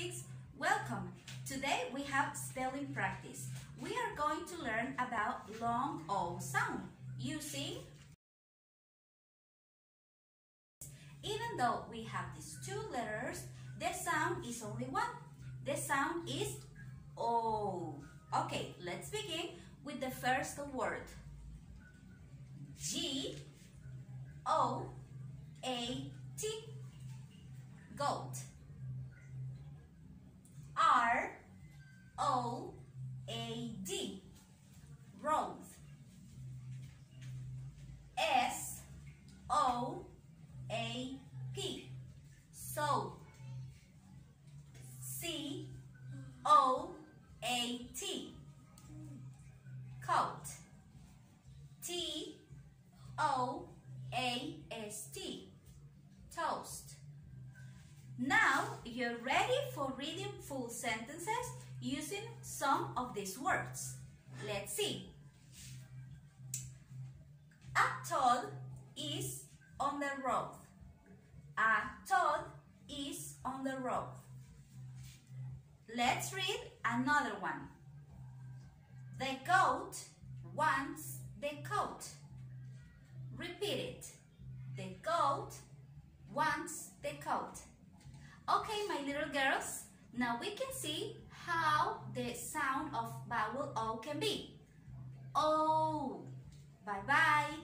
6. Welcome. Today we have spelling practice. We are going to learn about long O sound using Even though we have these two letters, the sound is only one. The sound is O. Okay, let's begin with the first word. G O A T goat R O A D road S O A P soap C O A T coat T O A S T toast now you're ready for reading full sentences using some of these words. Let's see. A toad is on the road. A toad Let's read another one. The goat wants the coat. Repeat it. The goat wants the coat. Okay, my little girls, now we can see how the sound of vowel O can be. O. Bye-bye.